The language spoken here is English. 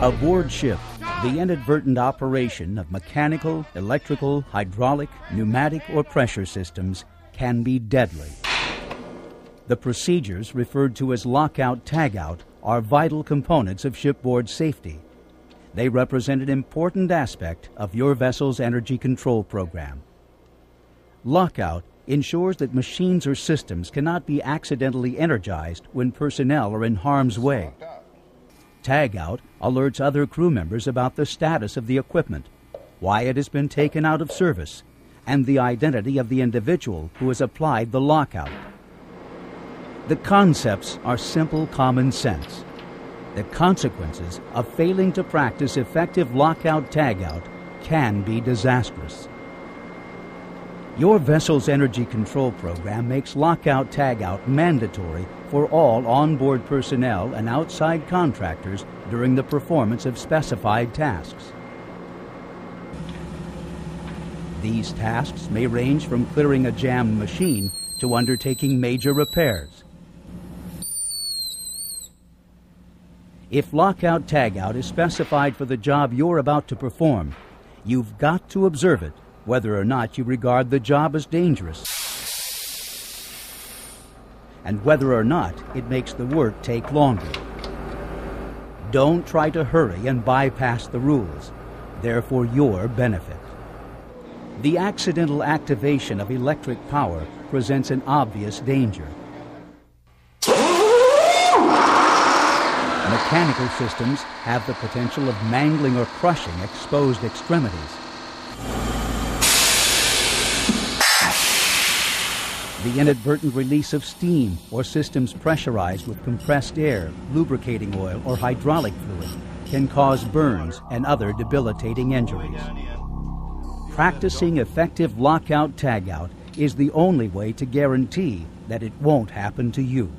Aboard ship, the inadvertent operation of mechanical, electrical, hydraulic, pneumatic, or pressure systems can be deadly. The procedures, referred to as lockout tagout, are vital components of shipboard safety. They represent an important aspect of your vessel's energy control program. Lockout ensures that machines or systems cannot be accidentally energized when personnel are in harm's way. Tagout alerts other crew members about the status of the equipment, why it has been taken out of service, and the identity of the individual who has applied the lockout. The concepts are simple common sense. The consequences of failing to practice effective lockout tagout can be disastrous. Your vessel's energy control program makes lockout tagout mandatory for all onboard personnel and outside contractors during the performance of specified tasks. These tasks may range from clearing a jammed machine to undertaking major repairs. If lockout tagout is specified for the job you're about to perform, you've got to observe it whether or not you regard the job as dangerous, and whether or not it makes the work take longer. Don't try to hurry and bypass the rules. They're for your benefit. The accidental activation of electric power presents an obvious danger. Mechanical systems have the potential of mangling or crushing exposed extremities. The inadvertent release of steam or systems pressurized with compressed air, lubricating oil, or hydraulic fluid can cause burns and other debilitating injuries. Practicing effective lockout tagout is the only way to guarantee that it won't happen to you.